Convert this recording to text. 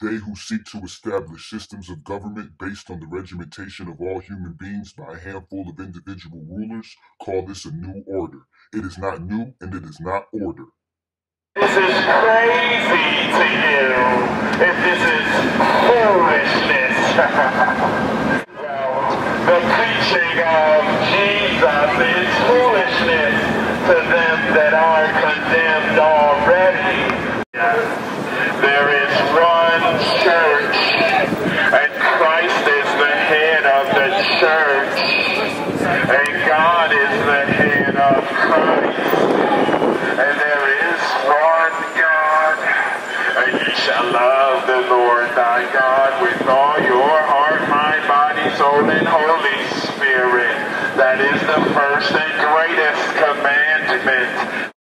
They who seek to establish systems of government based on the regimentation of all human beings by a handful of individual rulers call this a new order. It is not new and it is not order. This is crazy to you if this is foolishness. the preaching of Jesus is foolishness to them that are condemned already. There is one church, and Christ is the of church, and God is the head of Christ. And there is one God, and you shall love the Lord thy God with all your heart, mind, body, soul, and Holy Spirit. That is the first and greatest commandment.